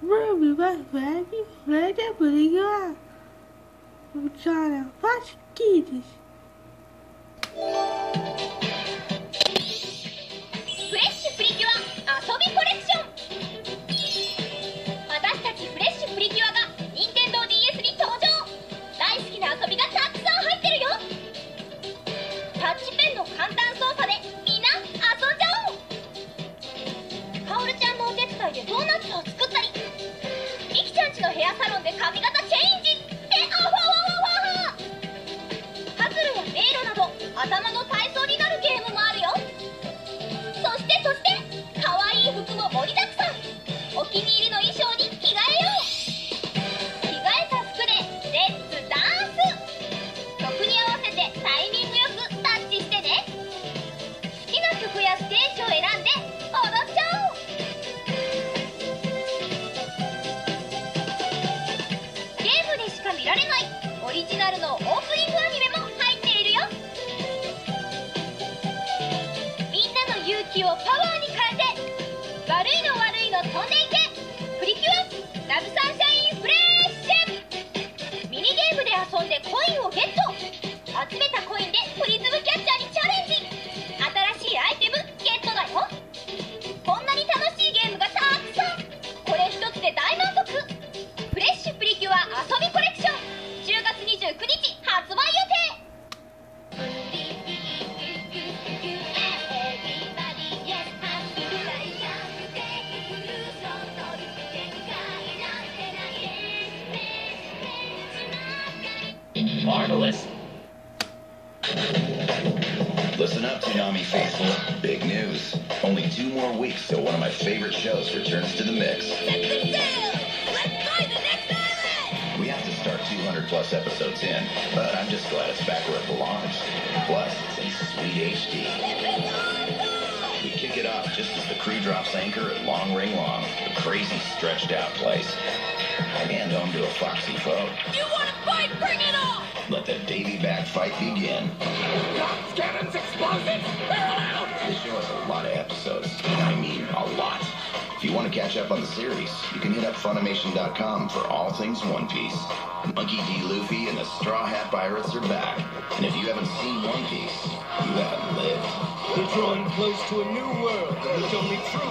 Ruby, vai, vai, vai, brigar. Chora, faz kids. タッチペンの簡単操作でみんな遊んじゃおう。カオルちゃんのお手伝いでドーナツを作ったりミキちゃんちのヘアサロンで髪型チェンジってあわわわわわ。パズルや迷路など頭のれないオリジナルのオープニングアニメも入っているよ。みんなの勇気をパワーに変えて悪いの悪いの飛んでいけ。プリキュアラブサンシャインフレッシュ。ミニゲームで遊んでコインをゲット。集めたコインでプリズムキャッチャーに Marvelous. Listen up, Toonami faithful. Big news. Only two more weeks till one of my favorite shows returns to the mix. We have to start 200 plus episodes in, but I'm just glad it's back where it belongs. Plus, it's in sweet HD. We kick it off just as the crew drops anchor at Long Ring Long, a crazy stretched out place. And home to a foxy foe. You want to fight? Bring it on! Let the Davy back fight begin. Guns, cannons, explosives, barrel out! The show has a lot of episodes. And I mean, a lot. If you want to catch up on the series, you can hit up Funimation.com for all things One Piece. Monkey D. Luffy and the Straw Hat Pirates are back. And if you haven't seen One Piece, you haven't lived. We're drawing close to a new world in which only true